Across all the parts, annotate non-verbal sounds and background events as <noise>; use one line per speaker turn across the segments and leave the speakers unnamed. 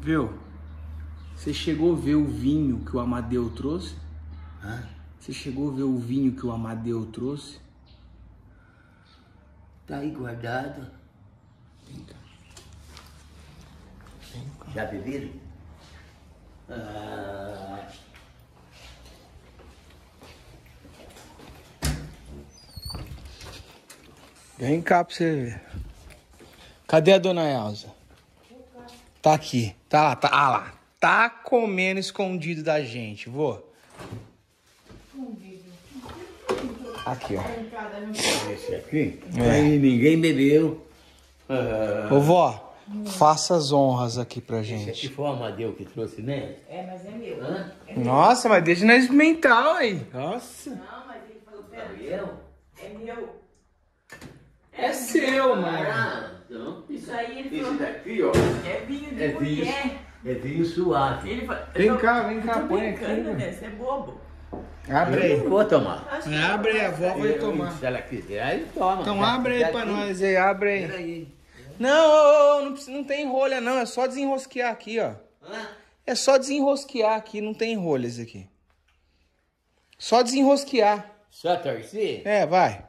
Viu? Você chegou a ver o vinho que o Amadeu trouxe?
Hã?
Você chegou a ver o vinho que o Amadeu trouxe?
Tá aí guardado. Já beberam? Ah,
Vem cá pra você ver. Cadê a dona Elza? Tá aqui. Tá lá, tá ah lá. Tá comendo escondido da gente, vô. Aqui, ó.
esse aqui?
É.
Aí ninguém bebeu.
Ô, vó, faça as honras aqui pra
esse aqui
gente.
foi o Amadeu que trouxe, né?
É, mas é meu.
Hã?
Nossa, mas deixa nós experimentar, aí. Nossa.
Não, mas ele falou, pera,
Amadeu?
é meu.
É seu,
Ah, então.
Isso aí ele
Esse
falou,
daqui, ó.
é vinho de
É vinho,
mulher.
é vinho suave.
Ele falou,
Vem cá, vem cá, põe aqui,
né? Você é bobo.
Abre aí.
vou tomar.
Acho que
Abre aí, a vó vai
Eu-
tomar.
Se ela quiser, aí toma.
Então abre aí pra
aqui,
nós aí, abre aí. Não, não, precisa- não tem rolha não, é só desenrosquear aqui, ó. É só desenrosquear aqui, não tem rolhas aqui. Só desenrosquear.
Só torcer?
É, vai.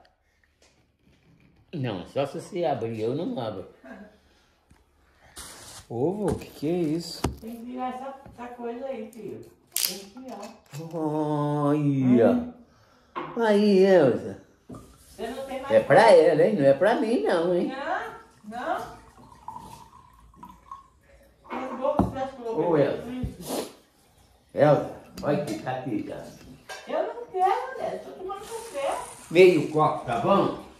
Não, só se você abrir, eu não abro.
Ovo, o que que é isso?
Tem que virar essa, essa coisa aí, filho. Tem que virar.
Olha. Aí, Elza.
Você não tem mais...
É pra ela, hein? Não é pra mim, não, hein?
Não, não.
Ô, Elza. Elza, que tá aqui, já.
Eu não quero, né? Tô tomando café.
Meio copo, tá bom?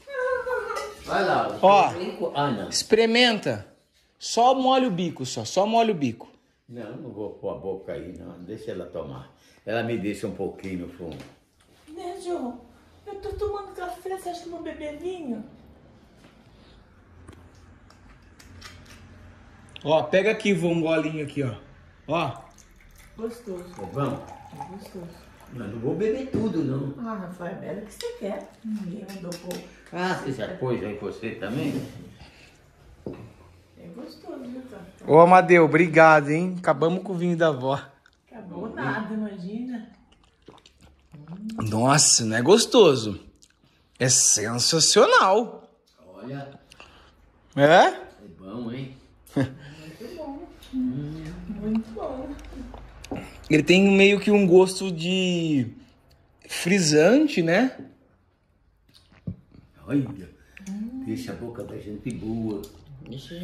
Vai lá.
Ó.
Ah, não.
Experimenta. Só molha o bico, só. Só molha o bico.
Não, não vou pôr a boca aí, não. Deixa ela tomar. Ela me deixa um pouquinho no fundo.
Né, João? Eu tô tomando café, você acha que vou beber vinho?
Ó, pega aqui, vô, um golinho aqui, ó. Ó.
Gostoso,
Tá bom?
gostoso.
Mas não vou beber tudo, não.
Ah, Rafael, é o que você quer. Ninguém mandou pôr.
Ah, você já pôs aí você também?
É gostoso, viu, cara?
Ô, Amadeu, obrigado, hein? Acabamos com o vinho da avó.
Acabou nada, imagina.
Nossa, não é gostoso. É sensacional.
Olha,
É?
é bom, hein?
Muito bom.
Ele tem meio que um gosto de frisante, né?
Olha, deixa a boca da gente boa.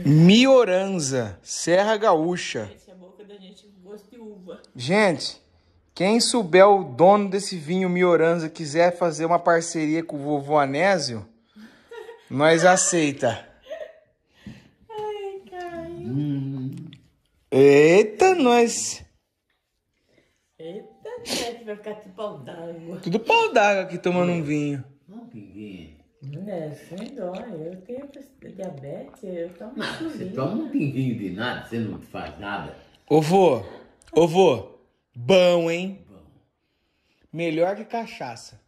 Mioranza, Serra Gaúcha.
É a boca da gente gosto de uva.
Gente, quem souber o dono desse vinho Mioranza quiser fazer uma parceria com o vovô Anésio, nós aceita.
Ai, Caio.
Hum,
Eita, nós.
Vai ficar tipo pau d'água.
Tudo pau d'água aqui tomando um vinho.
não, pinguinho.
É, sem dó. Eu tenho diabetes, eu tomo
Não, você toma um pinguinho de nada, você não faz nada.
Ô vô, ô vô, bom, hein? Melhor que cachaça.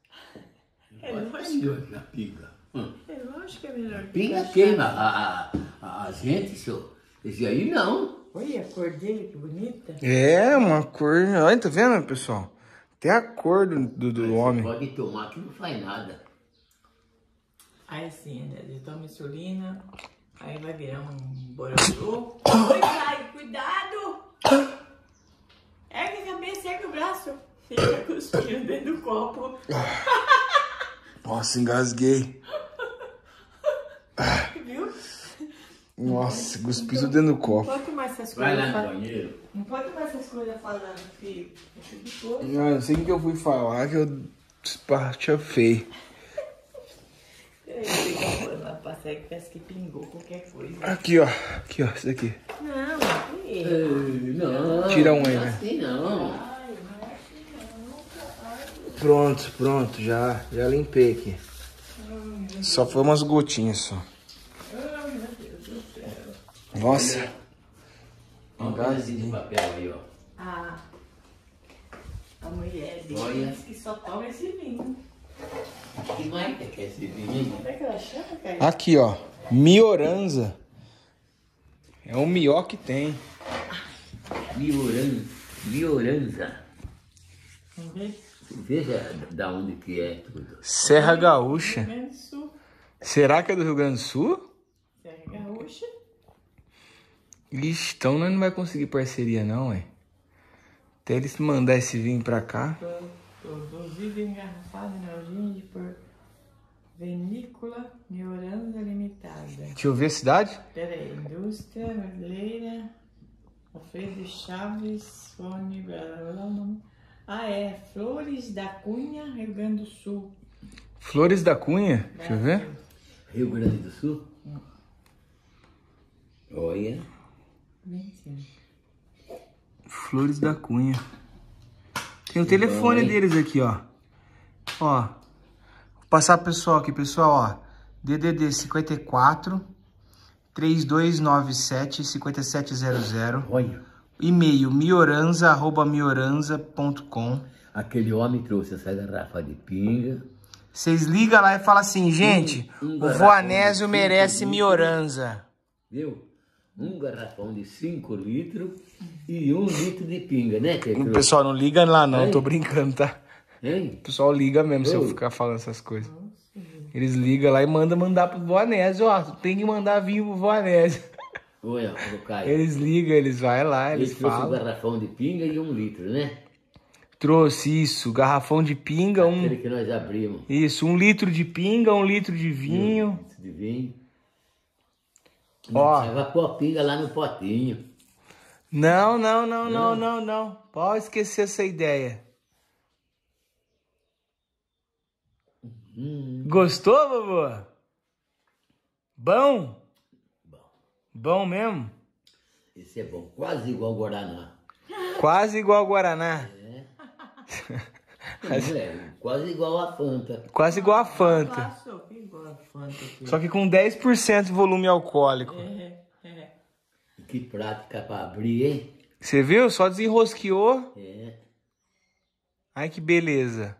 É
Olha
lógico,
na pinga. Hum.
é lógico que é melhor. que
Pinga
cachaça.
queima a, a, a, a gente, senhor. Esse aí não.
Olha a cor dele, que bonita.
É, uma cor. Olha, tá vendo, pessoal? Até a cor do, do, do homem.
Pode tomar que não faz nada.
Aí assim, né? Ele toma insulina, aí vai virar um bororô. Oi, Caio, cuidado! Ergue a cabeça, ergue o braço. Fica <laughs> cuspindo dentro do copo.
Nossa, engasguei.
Viu?
Nossa, cuspi tudo dentro do copo.
Essas
Vai
coisas.
lá no banheiro.
Não pode tomar essas coisas falando, filho. Tipo.
Não, assim que eu fui falar que eu
lá pra sair que parece que pingou qualquer coisa.
Aqui, ó. Aqui, ó. Isso daqui.
Não, que
Ei, Não.
Tira um aí,
não é
né?
Assim não.
Ai, não é assim não.
Pronto, pronto. Já, já limpei aqui. Só foi umas gotinhas só. Nossa.
Um pedacinho de papel aí, ó.
Ah, a mulher
Olha.
diz que só toma esse vinho.
Que mais que quer esse vinho?
Como é que ela chama, cara?
Aqui, ó. Mioranza. É o melhor que tem.
Mioranza. Mioranza.
Vamos ver?
Veja da onde que é tudo.
Serra Gaúcha. Será que é do Rio Grande do Sul?
Serra Gaúcha.
Ixi, então nós não vai conseguir parceria não, ué. Até eles mandar esse vinho pra cá.
Produzido e engarrafado na origem por Vinícola Mioranza Limitada.
Deixa eu ver a cidade.
Pera aí, Indústria Brasileira, Alfredo Chaves, Fone. Ah, é, Flores da Cunha, Rio Grande do Sul.
Flores da Cunha. Deixa eu ver.
Rio Grande do Sul? Olha.
Flores da Cunha. Tem o telefone deles aqui, ó. Ó. Vou passar pro pessoal aqui, pessoal, ó. DDD 54 3297 5700.
Olha.
E-mail mioranza@mioranza.com.
Aquele homem trouxe essa garrafa de pinga.
Vocês ligam lá e falam assim, gente,
um
o
garrafão
Voanésio merece mioranza.
Viu? Um garrafão de 5 litros e um litro de pinga, né, Pedro?
pessoal não liga lá não,
Hein?
tô brincando, tá?
Hein?
O pessoal liga mesmo se eu ficar falando essas coisas. Eles ligam lá e mandam mandar pro Voanésio, ó, tem que mandar vinho pro Voanésio.
Olha, ô Caio.
Eles ligam, eles vai lá,
Ele
eles
trouxe um
falam.
garrafão de pinga e um litro, né?
Trouxe isso, garrafão de pinga,
Aquele
um...
que nós abrimos.
Isso, um litro de pinga, um litro de vinho.
Litro de vinho.
Ó.
Você vai pôr a pinga lá no potinho.
Não, não, não, não, não, não. Pode esquecer essa ideia. Gostou, vovô? Bom? Bom mesmo?
Esse é bom, quase igual ao Guaraná.
Quase igual ao Guaraná. <laughs>
É, quase igual a Fanta.
Quase igual a Fanta.
Que igual a Fanta.
Só que com 10% de volume alcoólico.
É, é.
Que prática pra abrir, hein?
Você viu? Só desenrosqueou.
É.
Ai, que beleza.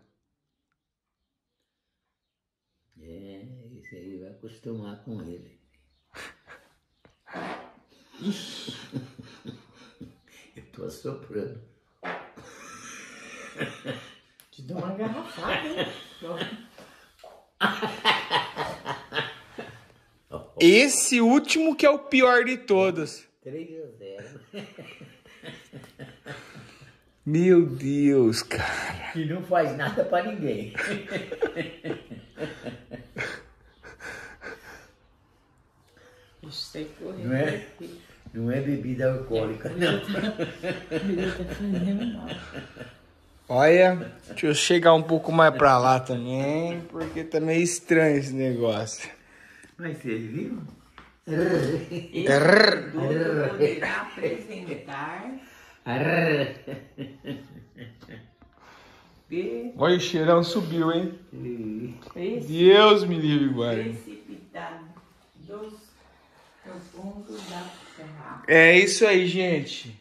É, esse aí vai acostumar com ele. <laughs> Eu tô assoprando.
Te dou uma garrafada, hein? <laughs>
Esse último que é o pior de todos.
3 a 0.
Meu Deus, cara.
Que não faz nada pra ninguém.
Isso tem que correr.
Não é? Não é bebida alcoólica, não.
Tá fazendo mal.
Olha, deixa eu chegar um pouco mais pra lá também, porque tá meio estranho esse negócio.
Mas você viu?
Esse
Errr.
produto poderá apresentar
Olha, o cheirão subiu, hein? Deus me livre, guarda. É isso aí, gente.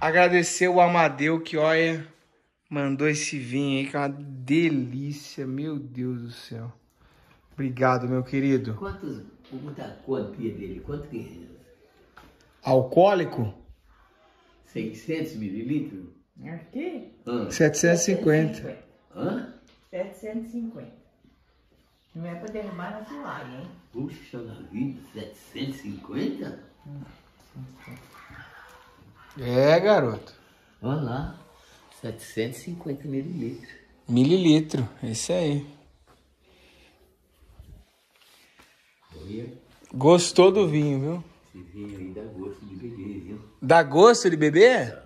Agradecer o Amadeu que, olha, mandou esse vinho aí, que é uma delícia. Meu Deus do céu. Obrigado, meu querido.
Quantos, pergunta a quantia dele, quanto que é?
Alcoólico?
600 mililitros?
Aqui?
Hã?
750.
Hã?
750. Não é pra derrubar na toalha, hein?
Puxa na vida, 750?
É, garoto.
Olha lá, 750 mililitros.
Mililitro, é isso aí.
Olha,
Gostou do vinho, viu?
esse vinho aí dá gosto de beber, viu?
Dá gosto de beber?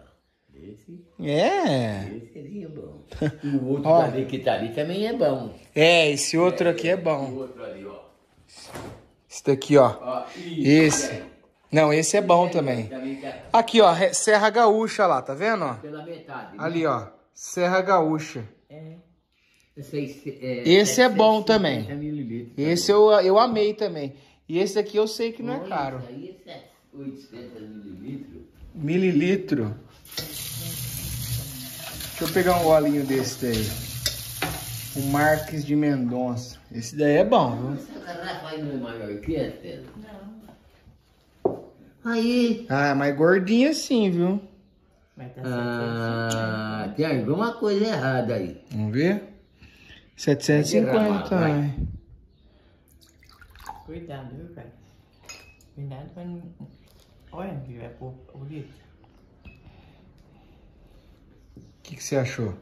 Esse,
É.
esse vinho é bom. E o outro <laughs> ali que tá ali também é bom.
É, esse outro aqui é
O
bom.
outro ali, ó.
Esse daqui, ó.
ó
Esse. Não, esse é bom também.
Também tá
Aqui, ó, Serra Gaúcha lá, tá vendo, ó?
pela metade. né?
Ali, ó, Serra Gaúcha.
É.
É,
Esse é bom
750
também.
mililitros.
Esse eu, eu amei também. E esse aqui eu sei que não é caro.
Aí é 7, 800 mililitros.
Mililitro. Deixa eu pegar um golinho desse daí. O Marques de Mendonça. Esse daí é bom, viu?
Essa garrafa aí não é maior que essa?
Não.
Aí.
Ah, mas gordinha sim, viu?
Mas tá
Ah, tem alguma coisa errada aí.
Vamos ver? 750,
Vai.
ai.
Cuidado, viu, cara? Cuidado pra não. Olha que vai pôr o litro.
O que, que você achou?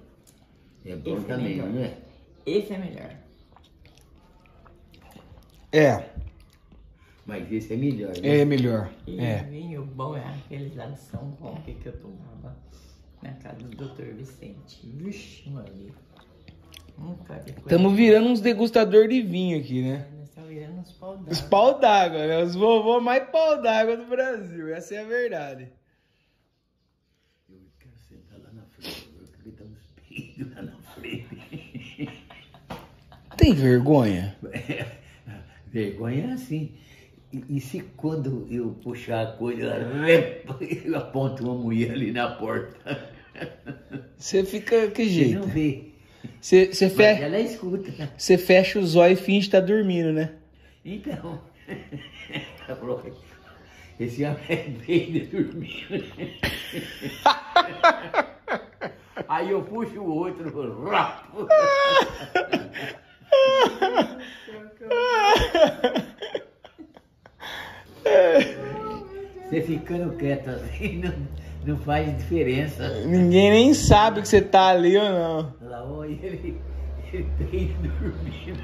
É bom
Esse é
também, é?
Esse é melhor.
É,
Mas esse é melhor, né?
é melhor.
E
É.
vinho bom é aqueles lá de São João que, eu tomava na casa do Dr. Vicente. Vixe, Maria.
Estamos virando uns degustador de vinho aqui, né?
Nós estamos virando uns pau
Os
d'água.
pau d'água, né? Os vovô mais pau d'água do Brasil. Essa é a verdade.
Eu quero sentar lá na frente, eu quero gritar uns peidos lá na frente.
Tem vergonha? <laughs>
Vergonha é assim. E, e se quando eu puxar a coisa, <laughs> eu aponto uma mulher ali na porta.
Você fica que
Você não
jeito?
vê.
Você, você,
Mas
fe...
ela escuta.
você fecha os olhos e finge estar dormindo, né?
Então, <laughs> falou, esse homem é bem dormindo. <laughs> Aí eu puxo o outro, rapo. Você ficando quieto assim não, não faz diferença.
Ninguém nem sabe que você tá ali ou não.
Lá, olha, <laughs> ele, ele tem <laughs> dormindo.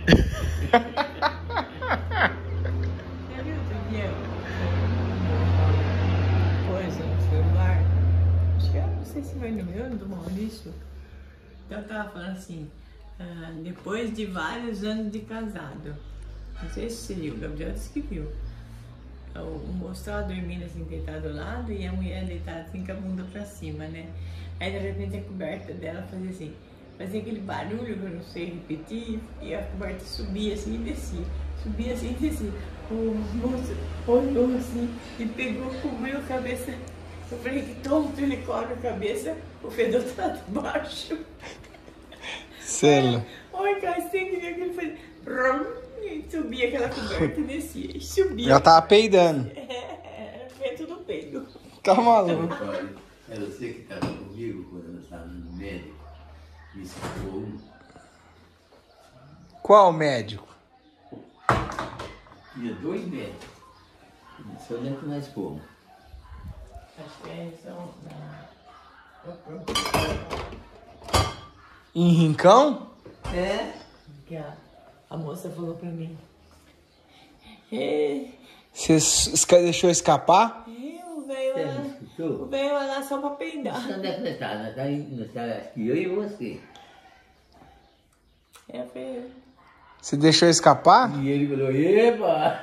Você viu outro dia? Coisa no celular. Acho que eu não sei se foi no meu ou do Maurício. Então tava falando assim, ah, depois de vários anos de casado. Não sei se você viu, o Gabriel disse que viu. O, o moço tava dormindo assim, deitado ao lado e a mulher deitada assim com a bunda pra cima, né? Aí de repente a coberta dela fazia assim, fazia aquele barulho que eu não sei repetir e a coberta subia assim e descia. Subia assim e descia. O moço olhou assim e pegou, cobriu a cabeça. Eu falei que tonto, ele cobre a cabeça, o fedor tá lá <laughs> de baixo.
Cela.
Oi, cara, você tem que ele fazia. Brum, E subia aquela coberta e descia. E subia.
Já tava peidando.
É, vento do peido.
Tá maluco.
Que estava comigo quando eu estava no médico. Me salvou um.
Qual médico?
Tinha dois médicos. Não sei onde é que nós fomos.
Acho que é são.
Em Rincão?
É?
Que a, moça falou pra mim. "É,
Você esca- deixou escapar?
é, o velho
Você
lá.
não
O
escutou?
velho vai lá só pra peidar.
Onde é que estávamos? Nós estávamos nós estávamos aqui, eu e você.
É, foi.
Você deixou escapar?
E ele falou, eba!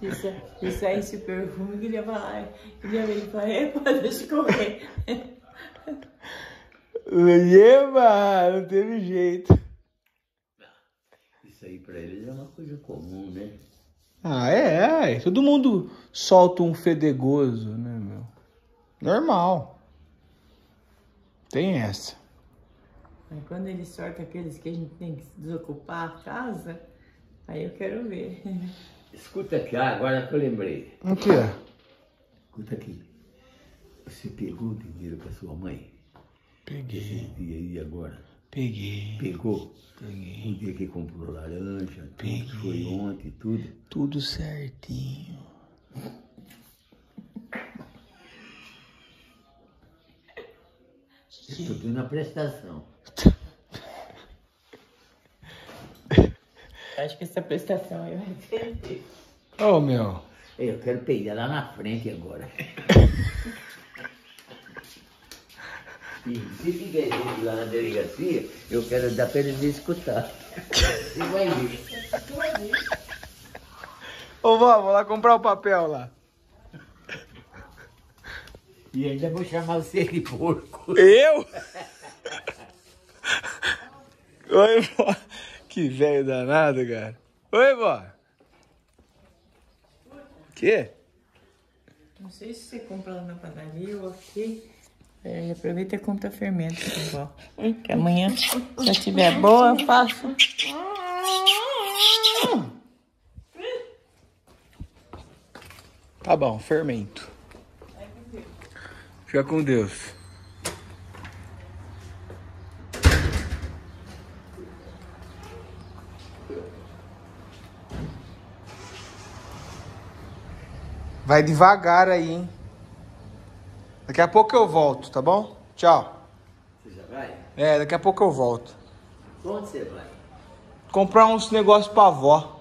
Se, sa- se saísse o perfume, eu queria falar. Queria ver ele falar, epa, deixa eu correr.
Eba, não teve jeito.
Isso aí pra eles é uma coisa comum, né?
Ah, é, é. Todo mundo solta um fedegoso, né, meu? Normal. Tem essa.
Mas quando ele sorta aqueles que a gente tem que desocupar a casa, aí eu quero ver. <laughs>
Escuta aqui, ah, agora que eu lembrei.
O que é?
Escuta aqui. Você pegou o dinheiro pra sua mãe?
Peguei,
E aí agora?
peguei,
Pegou?
peguei.
O dia que comprou laranja, tudo,
Peguei.
foi ontem, tudo.
Tudo certinho.
Eu tô pedindo a prestação.
Acho que essa prestação aí vai ter.
Ô, meu.
Eu quero pegar lá na frente agora. <laughs> E se tiver gente lá na delegacia, eu quero dar pra eles me escutar. Você vai ver.
Ô, vó, vou lá comprar o papel lá.
E ainda vou chamar você de porco.
Eu? <laughs> Oi, vó. Que velho danado, cara. Oi, vó. Que?
Não sei se você compra lá na padaria ou aqui. É, aproveita e compra fermento, tá vó. Que amanhã, se eu tiver boa, eu faço.
Tá bom, fermento. Fica com Deus. Vai devagar aí, hein? Daqui a pouco eu volto, tá bom? Tchau.
Você já vai?
É, daqui a pouco eu volto.
Onde você vai?
Comprar uns negócios pra avó.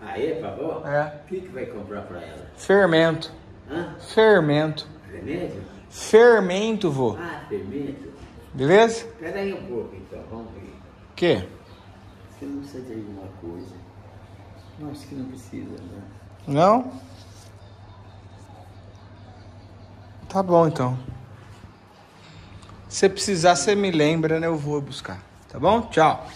Ah, é, pra avó?
É.
O que, que vai comprar pra ela?
Fermento.
Hã?
Fermento.
Remédio?
Fermento, vô.
Ah, fermento.
Beleza?
Espera aí um pouco então, vamos ver.
O quê?
Você não precisa de alguma coisa. Não, acho que não precisa, né?
Não? Tá bom então. Se precisar, você me lembra, né? Eu vou buscar. Tá bom? Tchau.